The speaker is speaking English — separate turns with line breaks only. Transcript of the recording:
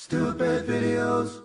Stupid videos.